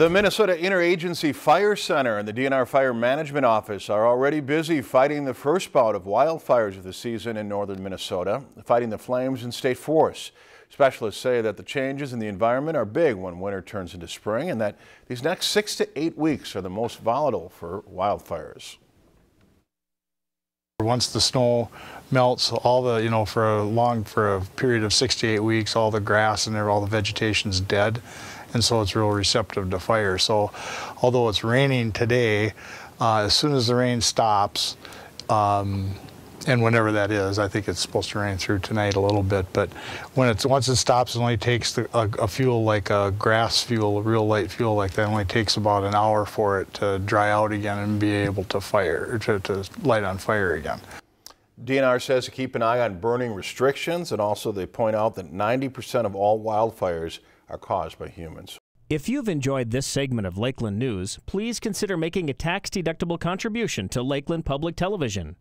The Minnesota Interagency Fire Center and the DNR Fire Management Office are already busy fighting the first bout of wildfires of the season in northern Minnesota, fighting the flames in state forests. Specialists say that the changes in the environment are big when winter turns into spring and that these next six to eight weeks are the most volatile for wildfires. Once the snow melts, all the, you know, for a long, for a period of six to eight weeks, all the grass and all the vegetation's dead. And so it's real receptive to fire. So although it's raining today, uh, as soon as the rain stops, um, and whenever that is, I think it's supposed to rain through tonight a little bit. But when it's once it stops, it only takes the, a, a, fuel like a grass fuel, a real light fuel like that, only takes about an hour for it to dry out again and be able to fire to, to light on fire again. DNR says to keep an eye on burning restrictions, and also they point out that 90% of all wildfires are caused by humans. If you've enjoyed this segment of Lakeland News, please consider making a tax-deductible contribution to Lakeland Public Television.